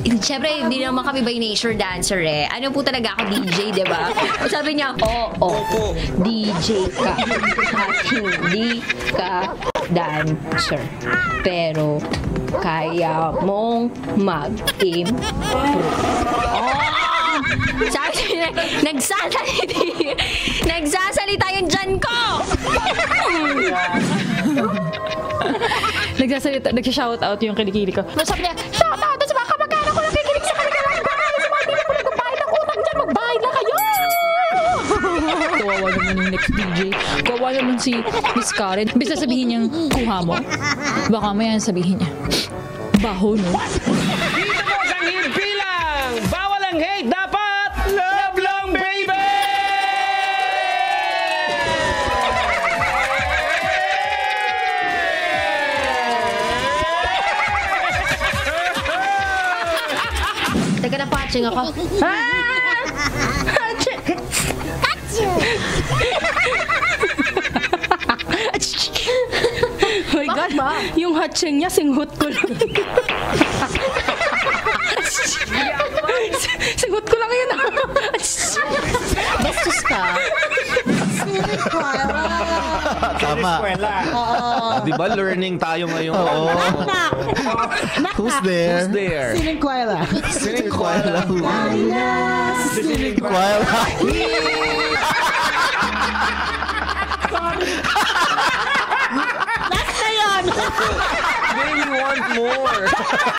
Siyempre, hindi naman kami by nature dancer eh. Ano po talaga ako, DJ, di ba? Sabi niya, oo, oh, DJ ka. At hindi ka dancer. Pero, kaya mong mag-improve. Oh! Sabi niya, nagsasalita, nagsasalita yung dyan ko! Nagsasalita, nagsha-shout out yung kilikili ko. Sabi niya, shout out sa mga kamag-anak ko nakikinig sa kanilang bahay. Sa mga hindi po nagbabayad ng utang dyan, magbayad na kayo! Kawawa naman yung next DJ. Kawawa naman si Miss Karen. Bisa sabihin niyang, kuha mo. Baka maya sabihin niya, baho no? Dito po sa himpilang! Bawal ang hate, dapat love lang, baby! Teka na, patching ako. Oh God, yung hatching niya, singhot ko lang. singhot ko lang yun. Bastos ka. Tama. Di ba learning tayo ngayon? Oo. Who's there? Who's there? Sininkwela. Sinikuela. Maybe one more.